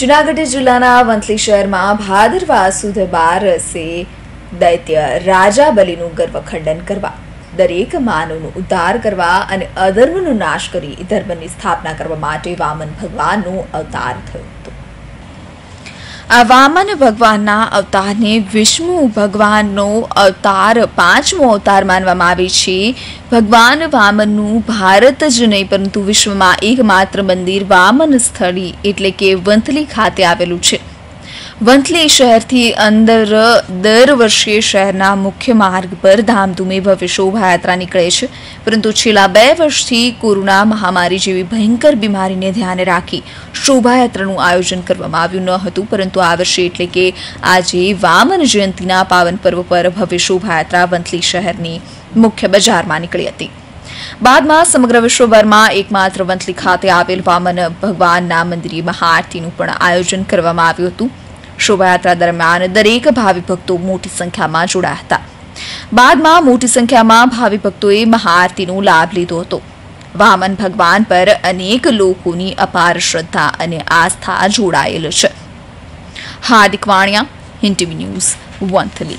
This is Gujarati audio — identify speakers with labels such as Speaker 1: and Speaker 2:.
Speaker 1: જુનાગઢ જિલ્લાના વંથલી શહેરમાં ભાદરવા સુદ બારસે દૈત્ય રાજા બલિનું ગર્વખંડન કરવા. દરેક માનવનું ઉદ્ધાર કરવા અને અધર્મનો નાશ કરી ધર્મની સ્થાપના કરવા માટે વામન ભગવાનનો અવતાર થયો હતો. આ વામન ભગવાનના અવતારને વિષ્ણુ ભગવાનનો અવતાર પાંચમો અવતાર માનવામાં આવે છે. ભગવાન વામનનું ભારત જ નહીં, પરંતુ વિશ્વમાં એકમાત્ર મંદિર વામન સ્થળી એટલે કે વંથલી ખાતે આવેલું છે. વંથલી શહેરથી અંદર દર વર્ષે શહેરના મુખ્ય માર્ગ પર ધામધૂમે ભવ્ય શોભાયાત્રા નીકળે છે. પરંતુ છેલ્લા બે વર્ષથી કોરોના મહામારી જેવી ભયંકર બીમારીને ધ્યાને રાખી શોભાયાત્રાનું આયોજન કરવામાં આવ્યું ન હતું. પરંતુ આ વર્ષે એટલે કે આજે વામન જયંતિના પાવન પર્વ પર ભવ્ય શોભાયાત્રા વંથલી શહેરની મુખ્ય બજારમાં નીકળી હતી. બાદમાં સમગ્ર વિશ્વભરમાં એકમાત્ર વંથલી ખાતે આવેલ વામન ભગવાનના મંદિરે મહાઆરતીનું પણ આયોજન કરવામાં આવ્યું હતું. શોભાયાત્રા દરમિયાન દરેક ભાવિ ભક્તો મોટી સંખ્યામાં જોડાયા હતા. બાદમાં મોટી સંખ્યામાં ભાવિ ભક્તોએ મહાઆરતીનો લાભ લીધો હતો. વામન ભગવાન પર અનેક લોકોની અપાર શ્રદ્ધા અને આસ્થા જોડાયેલ છે. હાર્દિક વાણિયા હિન્ટીવી ન્યૂઝ, વંથલી.